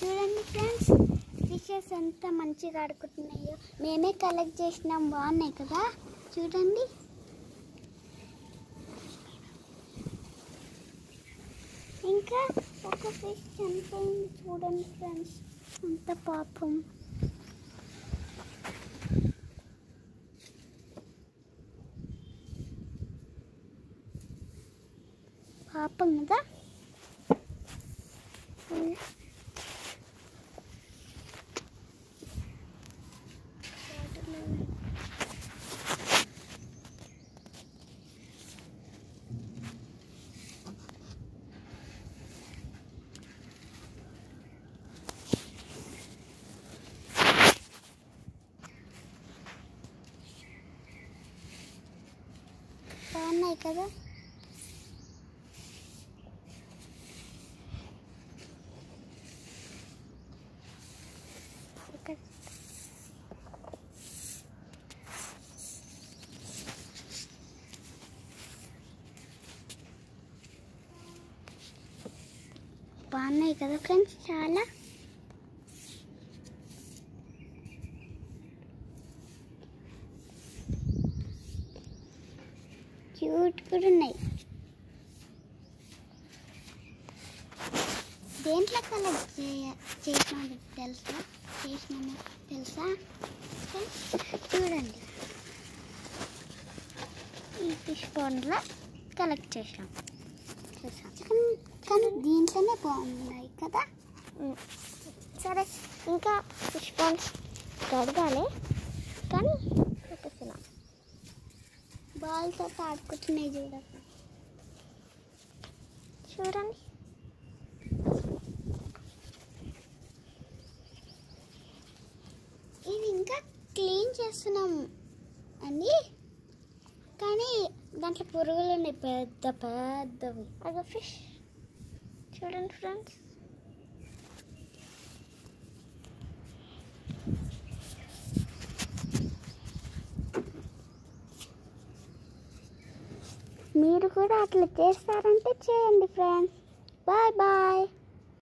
చూడండి friends fishes ఎంత మంచిగా ఆడుకుంటున్నాయో. మేమే కలెక్ట్ చేసినాం బాగున్నాయి కదా? చూడండి. ఇంకా ఒక ఫిష్ చనిపోయింది చూడండి ఫ్రెండ్స్. అంత పాపం. పాపం కదా? ఉన్నాయి కదా. బాగున్నాయి కదా ఫ్రెండ్స్ చాలా. క్యూట్ కూడా ఉన్నాయి. దేంట్లో కలెక్ట్ చేయ చేసినాము తెలుసా? చేసినాము తెలుసా? చూడండి. ఈ ఫిష్ పౌండ్లో కలెక్ట్ చేసాం చూసాం. కానీ- దీంట్లోనే బాగున్నాయి కదా? సరే ఇంకా ఫిష్ పౌండ్స్ కడగాలి. కానీ బాల్తో ఆడుకుంటున్నాయి చూడండి చూడండి. ఇది ఇంకా క్లీన్ చేస్తున్నాం అండి. కానీ దాంట్లో పురుగులు ఉన్నాయి పెద్ద పెద్దవి. అదో ఫిష్. చూడండి ఫ్రెండ్స్. మీరు కూడా అట్లా చేస్తారంటే చేయండి ఫ్రెండ్స్ బాయ్ బాయ్